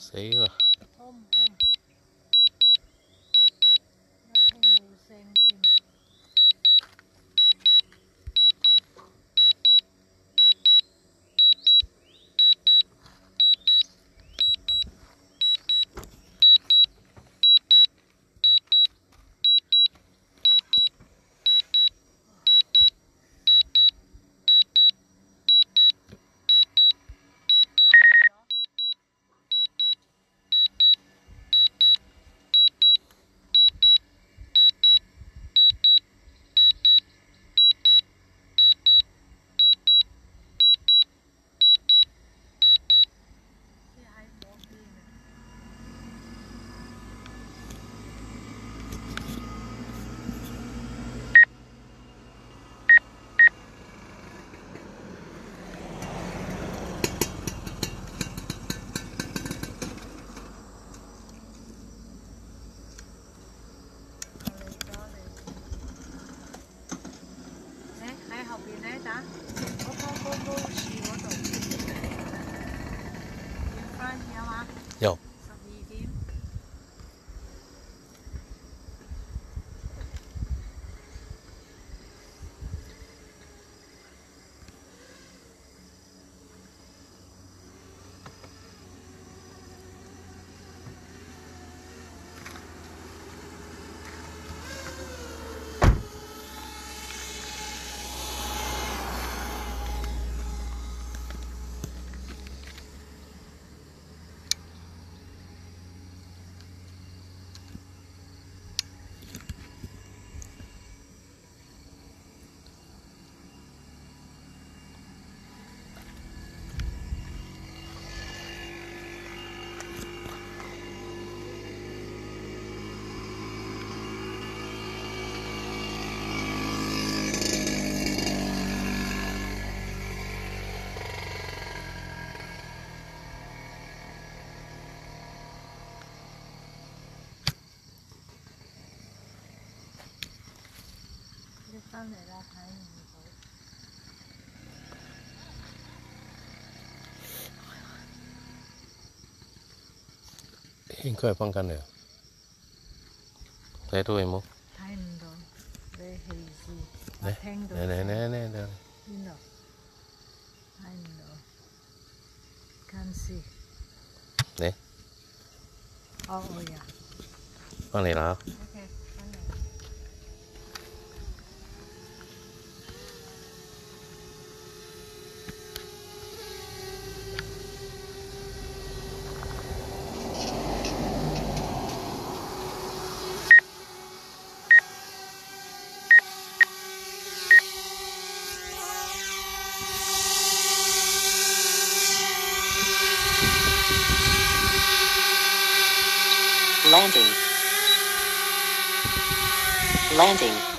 死啦！啥？我跑步。翻嚟啦，睇唔到。应该系翻紧嚟啊！睇到有冇？睇唔到，你气字，我嚟听到。嚟嚟嚟嚟嚟！边度？睇唔到。近视。嚟哦，我呀。翻嚟啦！ OK， Landing. Landing.